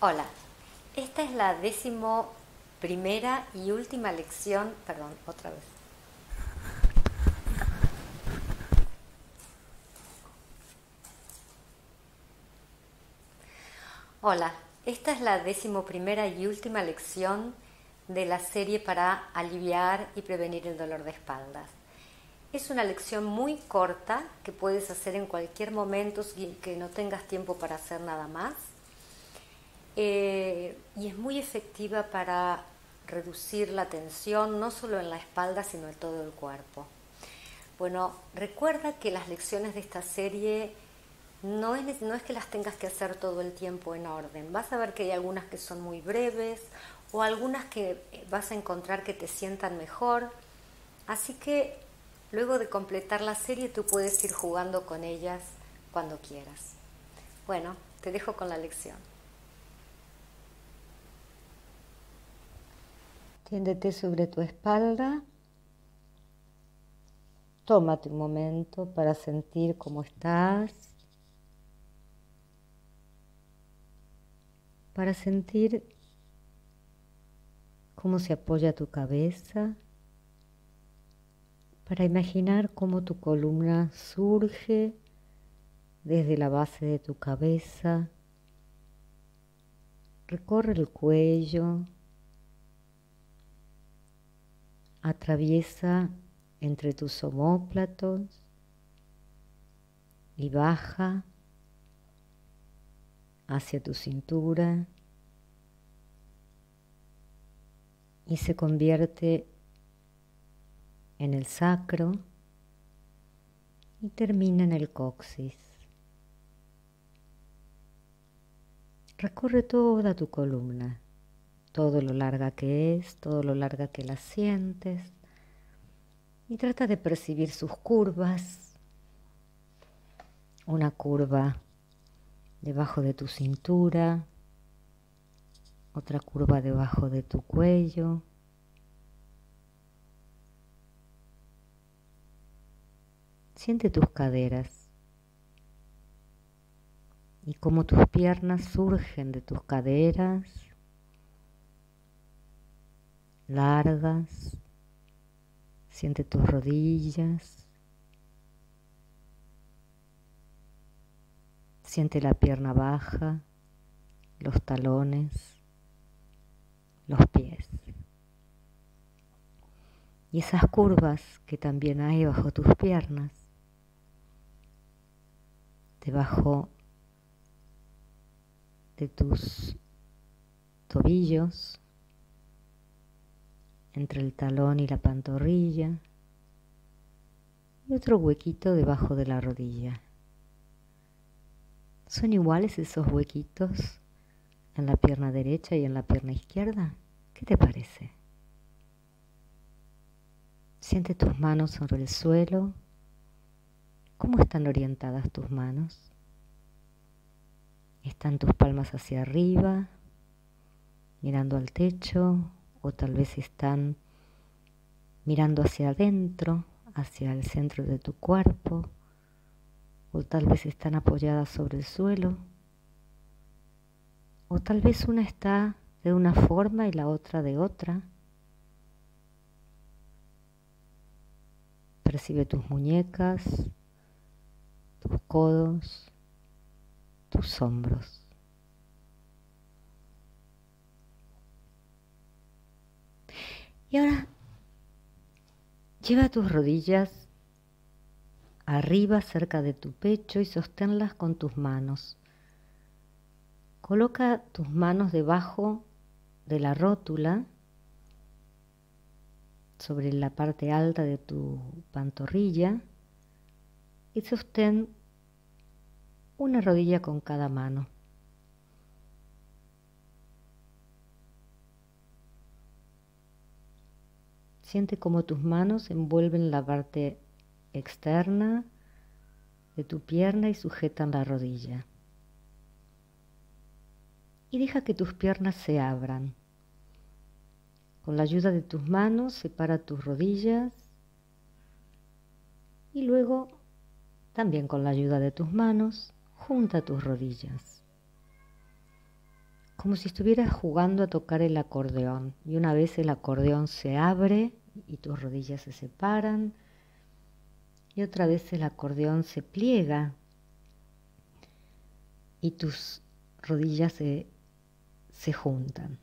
Hola, esta es la décimo primera y última lección, perdón, otra vez. Hola, esta es la décimo primera y última lección de la serie para aliviar y prevenir el dolor de espaldas. Es una lección muy corta que puedes hacer en cualquier momento que no tengas tiempo para hacer nada más. Eh, y es muy efectiva para reducir la tensión no solo en la espalda sino en todo el cuerpo. Bueno, recuerda que las lecciones de esta serie no es, no es que las tengas que hacer todo el tiempo en orden. Vas a ver que hay algunas que son muy breves o algunas que vas a encontrar que te sientan mejor. Así que Luego de completar la serie tú puedes ir jugando con ellas cuando quieras. Bueno, te dejo con la lección. Tiéndete sobre tu espalda. Tómate un momento para sentir cómo estás. Para sentir cómo se apoya tu cabeza para imaginar cómo tu columna surge desde la base de tu cabeza, recorre el cuello, atraviesa entre tus omóplatos y baja hacia tu cintura y se convierte en el sacro y termina en el coxis. Recorre toda tu columna, todo lo larga que es, todo lo larga que la sientes. Y trata de percibir sus curvas. Una curva debajo de tu cintura, otra curva debajo de tu cuello, Siente tus caderas y cómo tus piernas surgen de tus caderas largas. Siente tus rodillas. Siente la pierna baja, los talones, los pies. Y esas curvas que también hay bajo tus piernas debajo de tus tobillos, entre el talón y la pantorrilla, y otro huequito debajo de la rodilla. ¿Son iguales esos huequitos en la pierna derecha y en la pierna izquierda? ¿Qué te parece? Siente tus manos sobre el suelo ¿Cómo están orientadas tus manos? ¿Están tus palmas hacia arriba, mirando al techo? ¿O tal vez están mirando hacia adentro, hacia el centro de tu cuerpo? ¿O tal vez están apoyadas sobre el suelo? ¿O tal vez una está de una forma y la otra de otra? Percibe tus muñecas, tus codos, tus hombros. Y ahora lleva tus rodillas arriba cerca de tu pecho y sosténlas con tus manos. Coloca tus manos debajo de la rótula sobre la parte alta de tu pantorrilla y sostén una rodilla con cada mano. Siente cómo tus manos envuelven la parte externa de tu pierna y sujetan la rodilla. Y deja que tus piernas se abran. Con la ayuda de tus manos separa tus rodillas y luego también con la ayuda de tus manos, junta tus rodillas. Como si estuvieras jugando a tocar el acordeón y una vez el acordeón se abre y tus rodillas se separan y otra vez el acordeón se pliega y tus rodillas se, se juntan.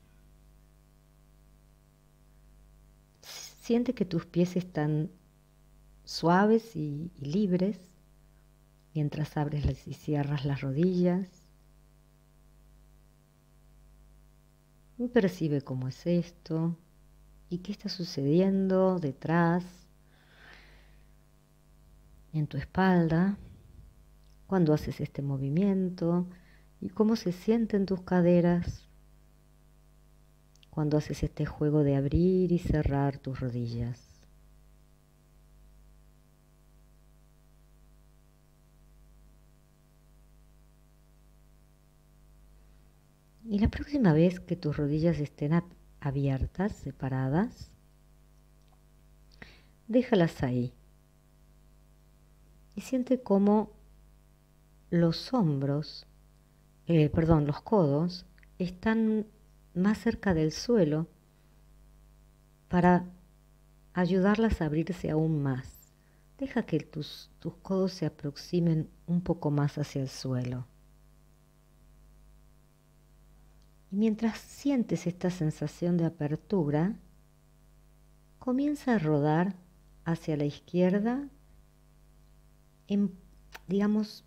Siente que tus pies están suaves y, y libres mientras abres y cierras las rodillas. Y percibe cómo es esto y qué está sucediendo detrás, en tu espalda, cuando haces este movimiento y cómo se sienten tus caderas cuando haces este juego de abrir y cerrar tus rodillas. Y la próxima vez que tus rodillas estén abiertas, separadas, déjalas ahí. Y siente cómo los hombros, eh, perdón, los codos están más cerca del suelo para ayudarlas a abrirse aún más. Deja que tus, tus codos se aproximen un poco más hacia el suelo. Y mientras sientes esta sensación de apertura, comienza a rodar hacia la izquierda, digamos,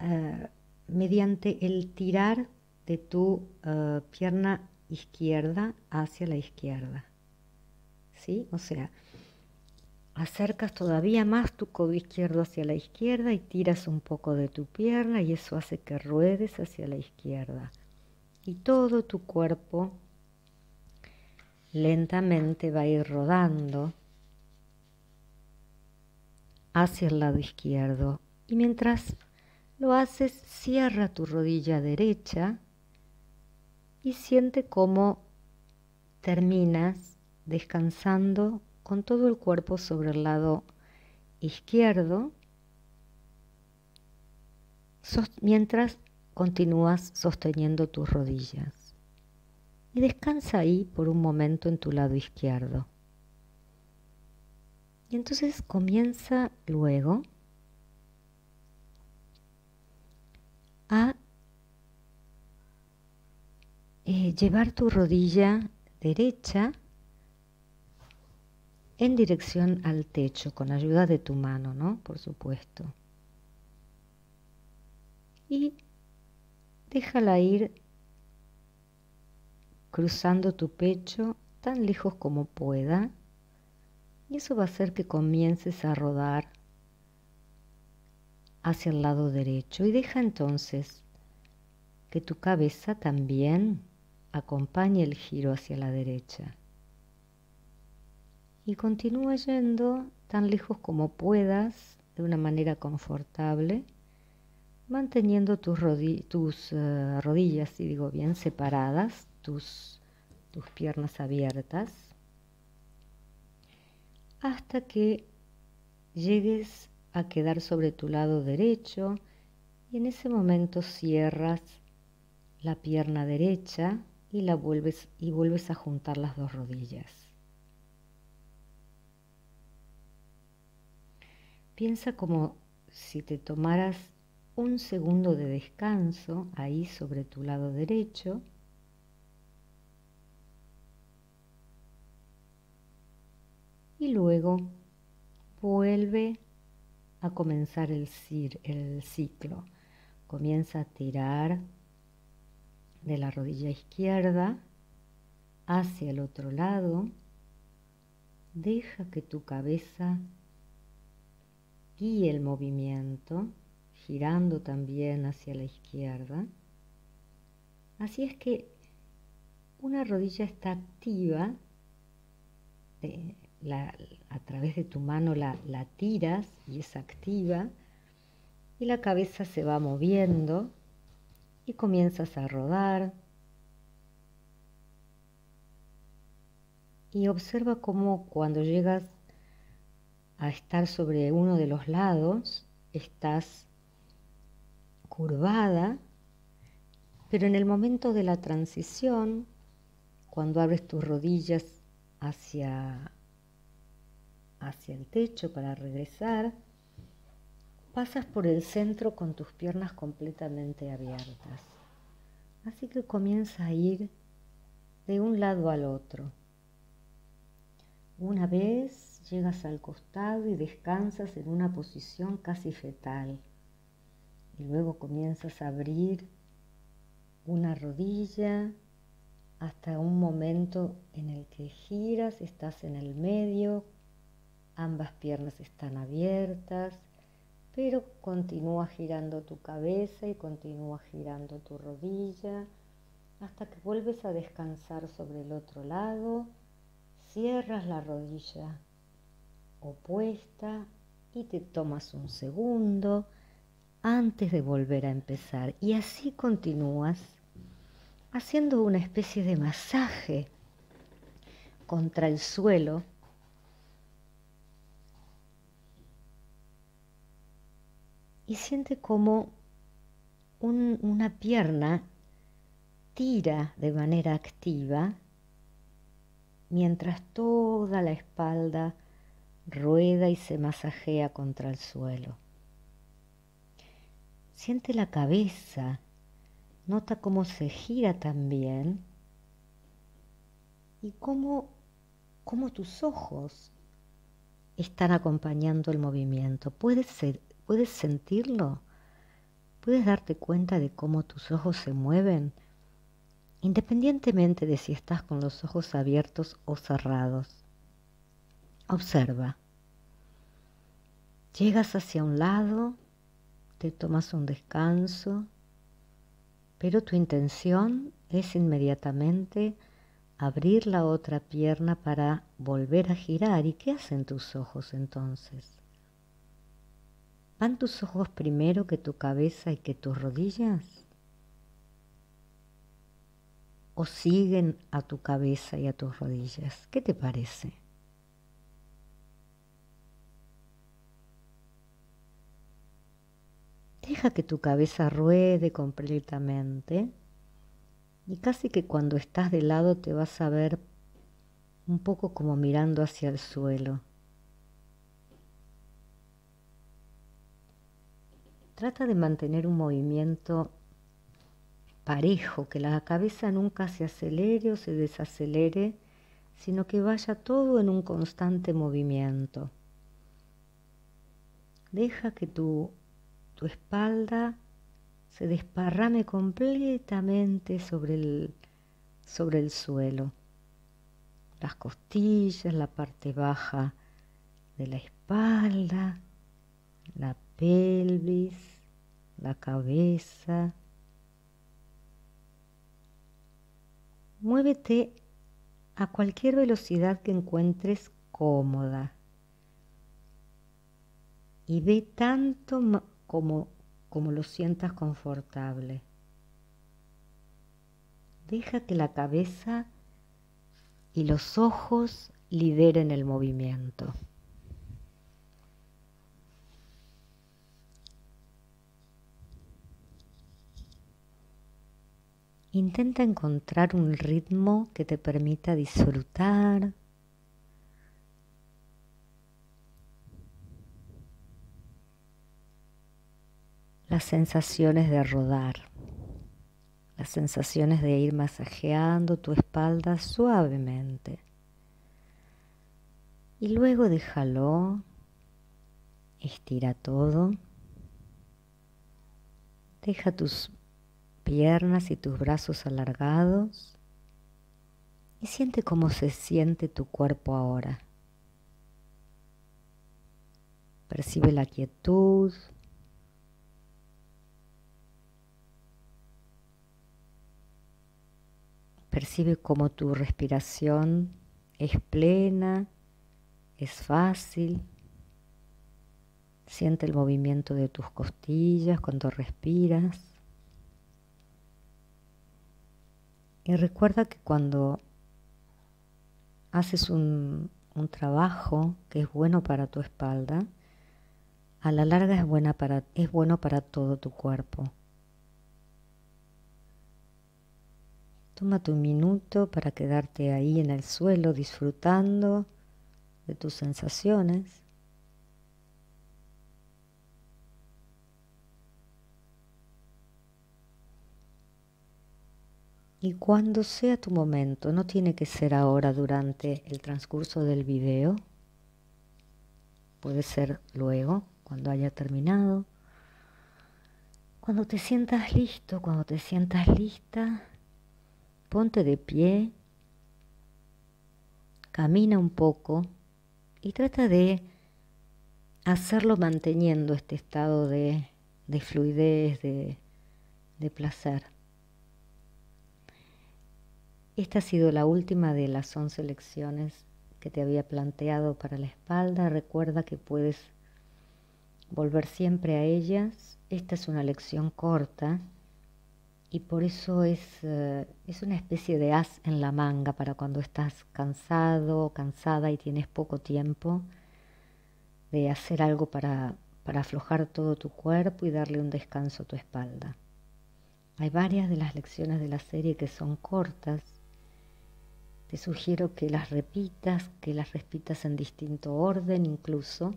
eh, mediante el tirar de tu eh, pierna izquierda hacia la izquierda. ¿Sí? O sea, acercas todavía más tu codo izquierdo hacia la izquierda y tiras un poco de tu pierna y eso hace que ruedes hacia la izquierda y todo tu cuerpo lentamente va a ir rodando hacia el lado izquierdo. Y mientras lo haces cierra tu rodilla derecha y siente cómo terminas descansando con todo el cuerpo sobre el lado izquierdo. Mientras continúas sosteniendo tus rodillas. Y descansa ahí por un momento en tu lado izquierdo. Y entonces comienza luego a eh, llevar tu rodilla derecha en dirección al techo, con ayuda de tu mano, ¿no? Por supuesto. Y Déjala ir cruzando tu pecho tan lejos como pueda y eso va a hacer que comiences a rodar hacia el lado derecho y deja entonces que tu cabeza también acompañe el giro hacia la derecha. Y continúa yendo tan lejos como puedas de una manera confortable manteniendo tus, eh, rodillas, si digo bien, separadas, tus, tus piernas abiertas, hasta que llegues a quedar sobre tu lado derecho y en ese momento cierras la pierna derecha y la vuelves y vuelves a juntar las dos rodillas. Piensa como si te tomaras un segundo de descanso ahí sobre tu lado derecho. Y luego vuelve a comenzar el, el ciclo. Comienza a tirar de la rodilla izquierda hacia el otro lado. Deja que tu cabeza guíe el movimiento girando también hacia la izquierda. Así es que una rodilla está activa, a través de tu mano la, la tiras y es activa, y la cabeza se va moviendo y comienzas a rodar. Y observa cómo cuando llegas a estar sobre uno de los lados, estás curvada, Pero en el momento de la transición, cuando abres tus rodillas hacia, hacia el techo para regresar, pasas por el centro con tus piernas completamente abiertas. Así que comienza a ir de un lado al otro. Una vez llegas al costado y descansas en una posición casi fetal. Y luego comienzas a abrir una rodilla hasta un momento en el que giras, estás en el medio, ambas piernas están abiertas, pero continúa girando tu cabeza y continúa girando tu rodilla hasta que vuelves a descansar sobre el otro lado, cierras la rodilla opuesta y te tomas un segundo antes de volver a empezar. Y así continúas haciendo una especie de masaje contra el suelo. Y siente como una pierna tira de manera activa mientras toda la espalda rueda y se masajea contra el suelo. Siente la cabeza, nota cómo se gira también y cómo, cómo tus ojos están acompañando el movimiento. ¿Puedes, ¿Puedes sentirlo? ¿Puedes darte cuenta de cómo tus ojos se mueven? Independientemente de si estás con los ojos abiertos o cerrados. Observa. Llegas hacia un lado te tomas un descanso, pero tu intención es inmediatamente abrir la otra pierna para volver a girar. ¿Y qué hacen tus ojos entonces? ¿Van tus ojos primero que tu cabeza y que tus rodillas? ¿O siguen a tu cabeza y a tus rodillas? ¿Qué te parece? Deja que tu cabeza ruede completamente y casi que cuando estás de lado te vas a ver un poco como mirando hacia el suelo. Trata de mantener un movimiento parejo, que la cabeza nunca se acelere o se desacelere, sino que vaya todo en un constante movimiento. Deja que tu espalda se desparrame completamente sobre el, sobre el suelo. Las costillas, la parte baja de la espalda, la pelvis, la cabeza. Muévete a cualquier velocidad que encuentres cómoda y ve tanto como, como lo sientas confortable. Deja que la cabeza y los ojos lideren el movimiento. Intenta encontrar un ritmo que te permita disfrutar, las sensaciones de rodar, las sensaciones de ir masajeando tu espalda suavemente. Y luego déjalo, estira todo, deja tus piernas y tus brazos alargados y siente cómo se siente tu cuerpo ahora. Percibe la quietud, Percibe cómo tu respiración es plena, es fácil. Siente el movimiento de tus costillas cuando respiras. Y recuerda que cuando haces un, un, trabajo que es bueno para tu espalda, a la larga es, buena para, es bueno para todo tu cuerpo. Tómate un minuto para quedarte ahí en el suelo disfrutando de tus sensaciones. Y cuando sea tu momento, no tiene que ser ahora durante el transcurso del video, puede ser luego, cuando haya terminado. Cuando te sientas listo, cuando te sientas lista, ponte de pie, camina un poco y trata de hacerlo manteniendo este estado de, fluidez, de, placer. Esta ha sido la última de las 11 lecciones que te había planteado para la espalda. Recuerda que puedes volver siempre a ellas. Esta es una lección corta y por eso es, eh, es una especie de as en la manga para cuando estás cansado o cansada y tienes poco tiempo de hacer algo para, para aflojar todo tu cuerpo y darle un descanso a tu espalda. Hay varias de las lecciones de la serie que son cortas te sugiero que las repitas, que las repitas en distinto orden incluso,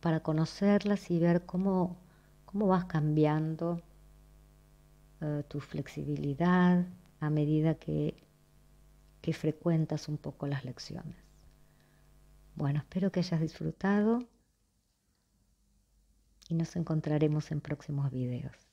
para conocerlas y ver cómo, cómo vas cambiando eh, tu flexibilidad a medida que, que frecuentas un poco las lecciones. Bueno, espero que hayas disfrutado y nos encontraremos en próximos videos.